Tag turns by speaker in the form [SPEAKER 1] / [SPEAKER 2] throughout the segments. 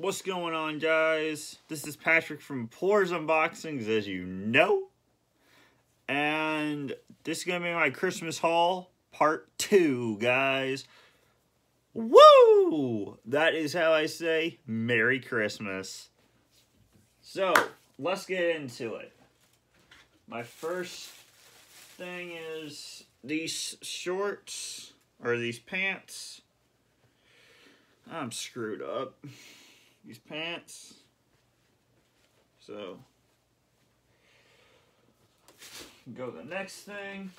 [SPEAKER 1] What's going on, guys? This is Patrick from Porter Unboxings, as you know. And this is going to be my Christmas haul, part two, guys. Woo! That is how I say Merry Christmas. So, let's get into it. My first thing is these shorts, or these pants. I'm screwed up. These pants. So, go to the next thing.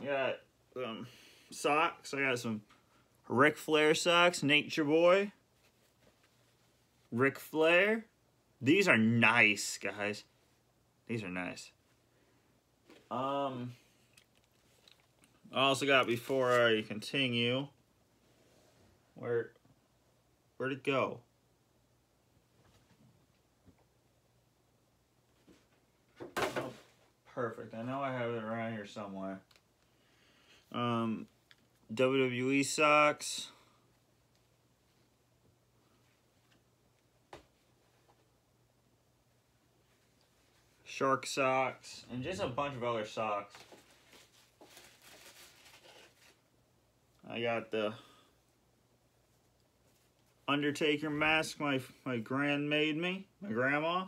[SPEAKER 1] I got some socks. I got some Ric Flair socks, Nature Boy. Ric Flair. These are nice, guys. These are nice. Um, I also got before I continue. Where, where'd it go? Perfect. I know I have it around here somewhere. Um, WWE socks. Shark socks, and just a bunch of other socks. I got the Undertaker mask my my grand made me, my grandma.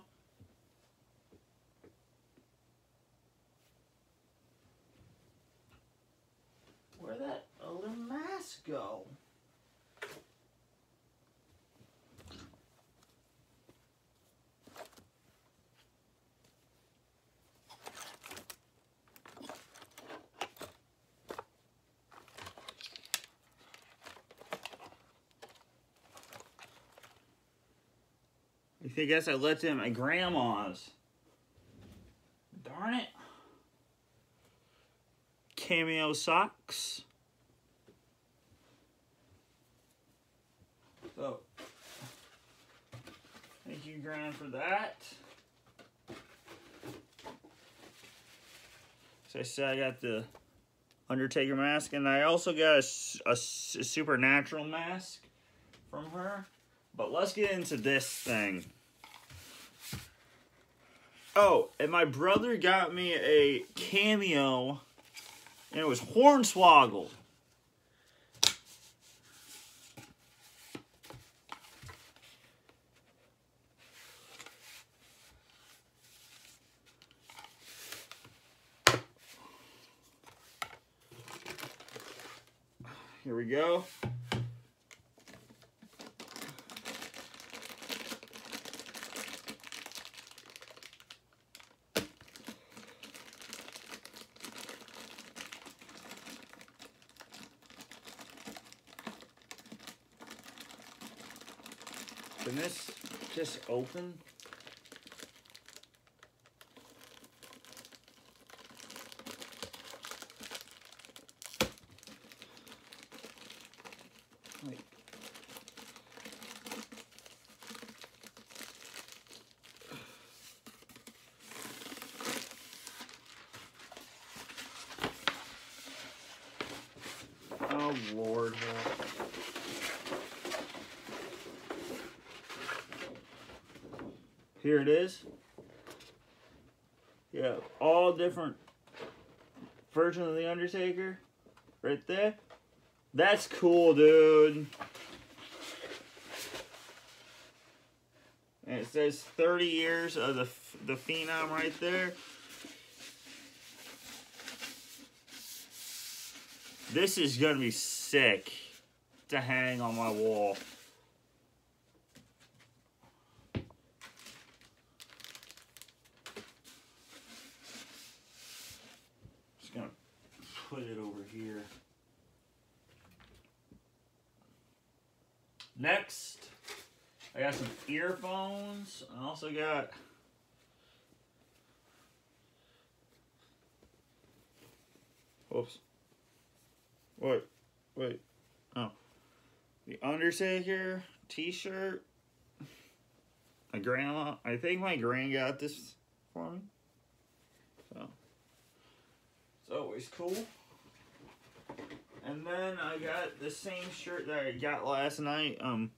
[SPEAKER 1] Where'd that other mask go? I guess I left it at my grandma's. Darn it. Cameo socks. So, Gran, for that. As I said, I got the Undertaker mask, and I also got a, a, a Supernatural mask from her. But let's get into this thing. Oh, and my brother got me a cameo, and it was Hornswoggle. Here we go. Can this just open? Wait. Oh, Lord. Here it is. Yeah, all different versions of The Undertaker. Right there. That's cool, dude. And it says 30 years of the, the Phenom right there. This is going to be sick to hang on my wall. Just going to put it over here. Next, I got some earphones. I also got Whoops. What? Wait. Oh. The Undertaker t-shirt. My grandma, I think my grand got this for me. So, it's always cool. And then I got the same shirt that I got last night. Um,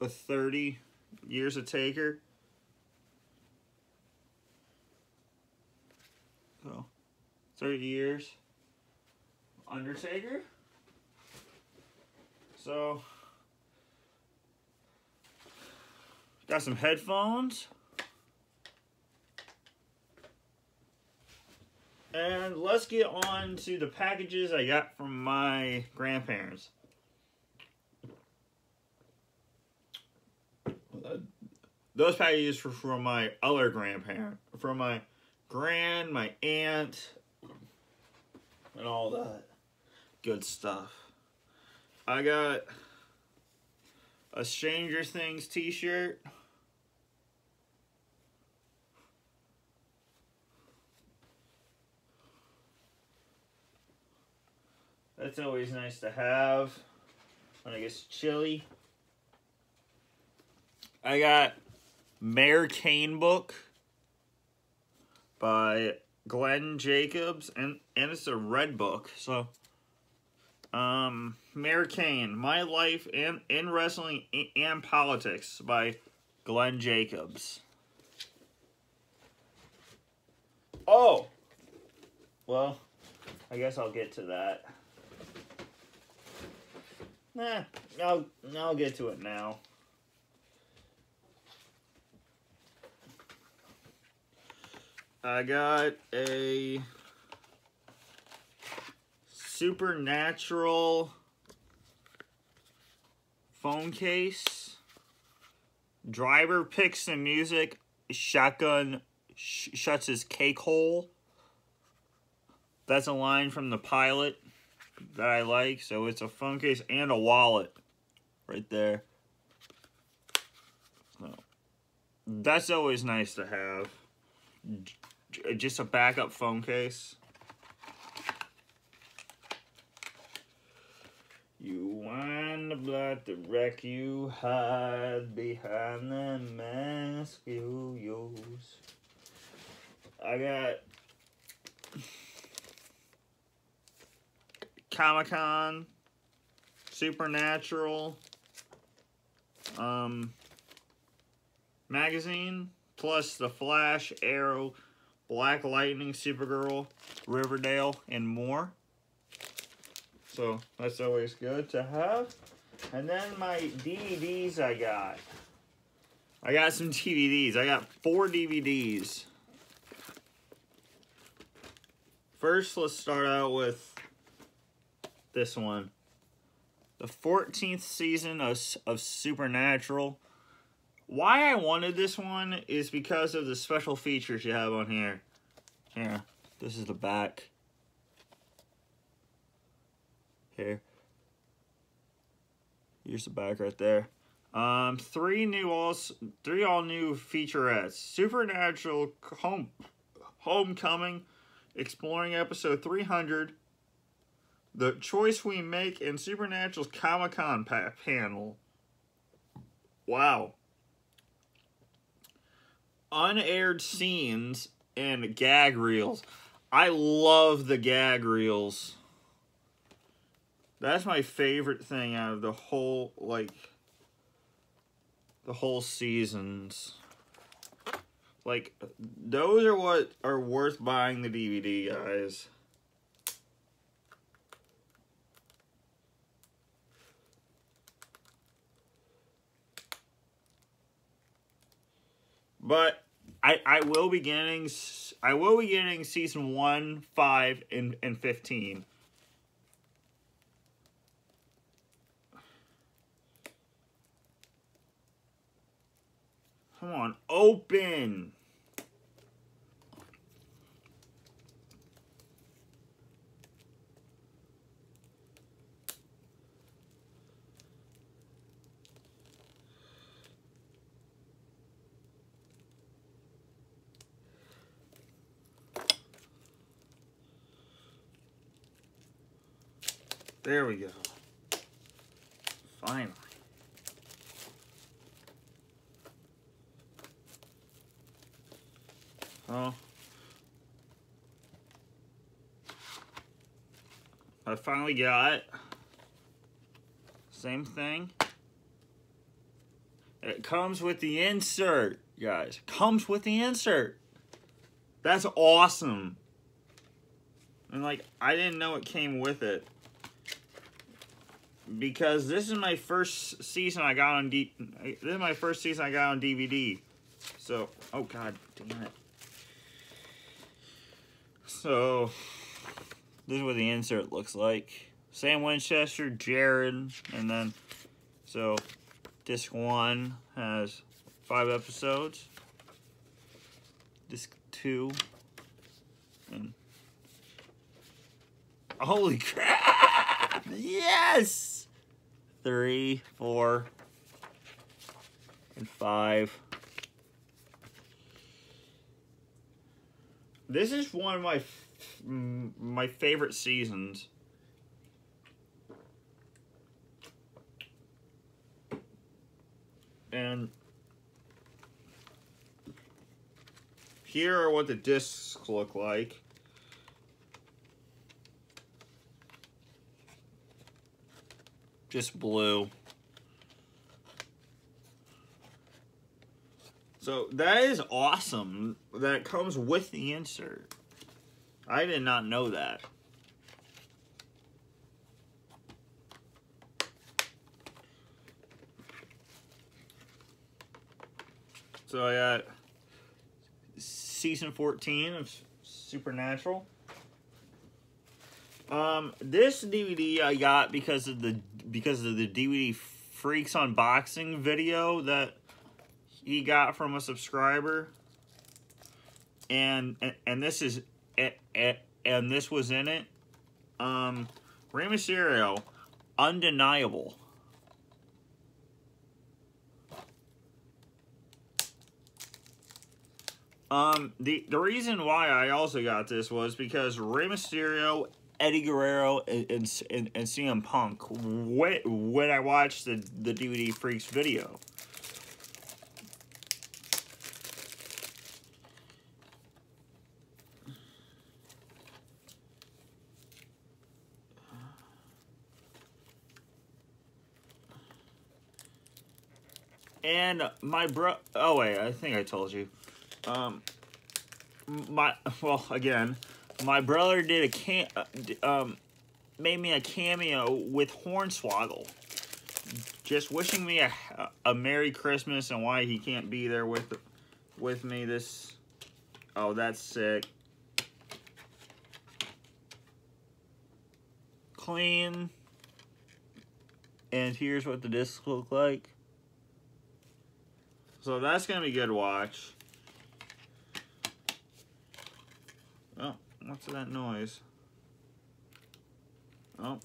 [SPEAKER 1] a 30 years of Taker. So, 30 years. Undertaker. So, got some headphones. And let's get on to the packages I got from my grandparents. Uh, those packages were from my other grandparent, from my grand, my aunt, and all that good stuff. I got a Stranger Things t-shirt. That's always nice to have when it gets chilly. I got Mayor Kane book by Glenn Jacobs, and, and it's a red book, so... Um, Mayor Kane, My Life in, in Wrestling and Politics by Glenn Jacobs. Oh! Well, I guess I'll get to that. Nah, I'll, I'll get to it now. I got a supernatural phone case. Driver picks the music. Shotgun sh shuts his cake hole. That's a line from the pilot that I like. So it's a phone case and a wallet right there. So that's always nice to have just a backup phone case. You wind the blood the wreck you hide behind the mask you use. I got Comic Con, Supernatural, um, magazine, plus The Flash, Arrow, Black Lightning, Supergirl, Riverdale, and more. So that's always good to have. And then my DVDs I got. I got some DVDs. I got four DVDs. First, let's start out with this one. The 14th season of, of Supernatural. Why I wanted this one is because of the special features you have on here. Here, this is the back. Here. Here's the back right there. Um, three new all three all new featurettes. Supernatural Home Homecoming, exploring episode 300. The choice we make in Supernatural's Comic Con pa panel. Wow unaired scenes and gag reels. I love the gag reels. That's my favorite thing out of the whole, like, the whole seasons. Like, those are what are worth buying the DVD, guys. But I I will be getting I will be getting season one, five, and and fifteen. Come on, open. There we go. Finally. Oh. I finally got same thing. It comes with the insert, guys. Comes with the insert. That's awesome. And like, I didn't know it came with it. Because this is my first season I got on D this is my first season I got on DVD. So, oh god damn it. So, this is what the insert looks like. Sam Winchester, Jared, and then, so, disc one has five episodes. Disc two, and, holy crap! Yes! Three, four, and five. This is one of my my favorite seasons. And here are what the discs look like. Just blue. So that is awesome that it comes with the insert. I did not know that. So I got season 14 of Supernatural. Um, this DVD I got because of the because of the DVD Freaks unboxing video that he got from a subscriber. And and, and this is and this was in it. Um, Rey Mysterio, undeniable. Um, the the reason why I also got this was because Rey Mysterio, Eddie Guerrero, and and, and CM Punk. When when I watched the the DVD Freaks video. And my bro, oh wait, I think I told you. Um, my well again, my brother did a cam, uh, um, made me a cameo with Hornswoggle. Just wishing me a, a Merry Christmas and why he can't be there with with me this. Oh, that's sick. Clean. And here's what the discs look like. So that's going to be good watch. Oh, what's that noise? Oh.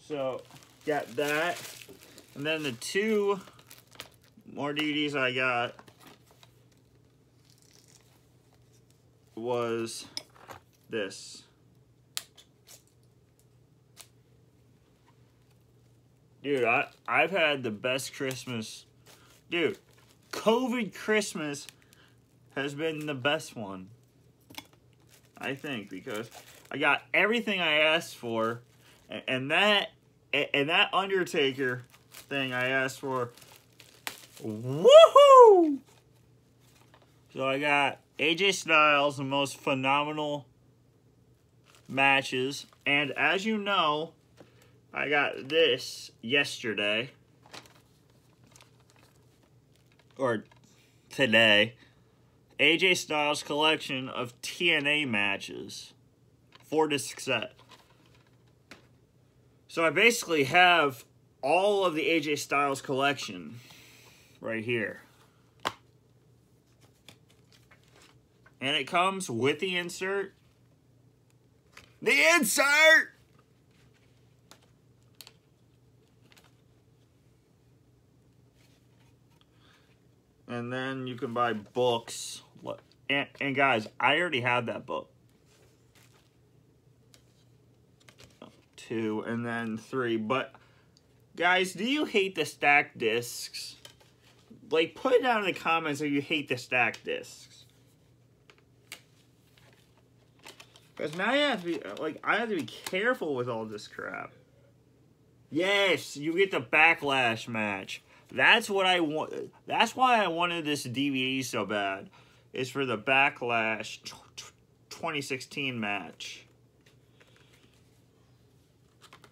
[SPEAKER 1] So, got that. And then the two more DVDs I got was this. Dude, I, I've had the best Christmas. Dude, COVID Christmas has been the best one. I think, because I got everything I asked for. And, and that and that Undertaker thing I asked for. Woohoo! So I got AJ Styles, the most phenomenal matches. And as you know, I got this yesterday. Or today. AJ Styles collection of TNA matches. Four disc set. So I basically have all of the AJ Styles collection right here. And it comes with the insert. The insert! And then you can buy books. And, and guys, I already have that book. Two, and then three. But, guys, do you hate the stack discs? Like, put it down in the comments if you hate the stack discs. Because now you have to be like I have to be careful with all this crap. Yes, you get the backlash match. That's what I want. That's why I wanted this DVD so bad. Is for the backlash 2016 match.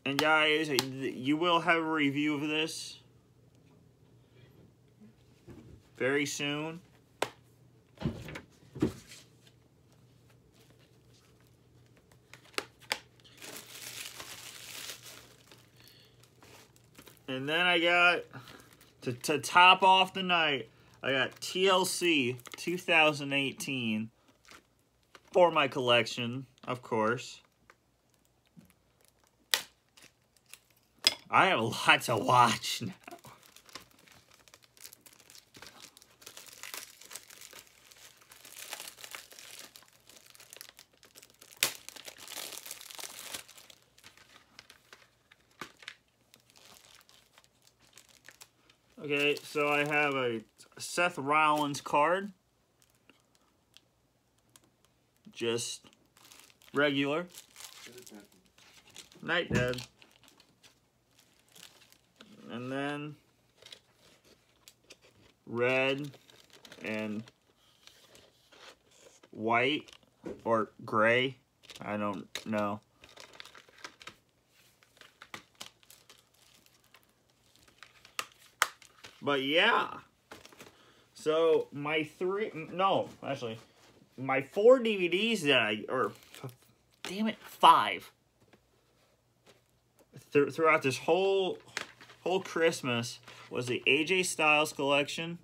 [SPEAKER 1] And guys, you will have a review of this very soon. And then I got, to, to top off the night, I got TLC 2018 for my collection, of course. I have a lot to watch now. Okay, so I have a Seth Rollins card. Just regular. Night Dead. And then red and white or gray. I don't know. But yeah. So my three, no, actually, my four DVDs that I, or damn it, five. Th throughout this whole, whole Christmas was the AJ Styles collection.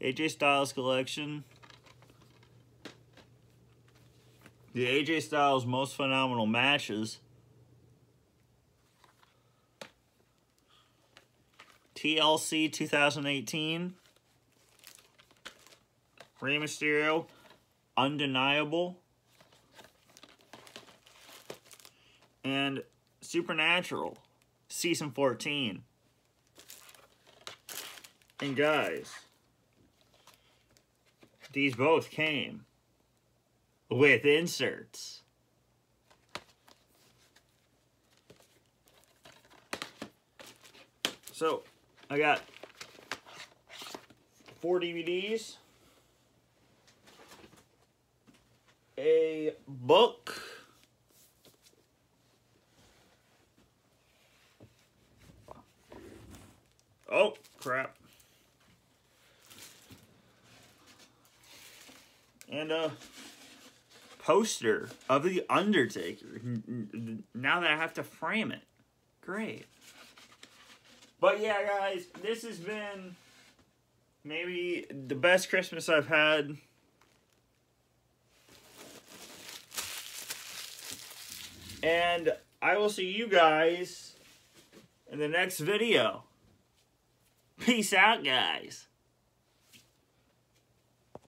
[SPEAKER 1] AJ Styles collection. The AJ Styles most phenomenal matches. TLC 2018. Rey Mysterio, Undeniable. And Supernatural, Season 14. And guys, these both came with inserts. So, I got four DVDs, a book, oh crap, and a poster of The Undertaker. Now that I have to frame it. Great. But yeah, guys, this has been maybe the best Christmas I've had. And I will see you guys in the next video. Peace out, guys.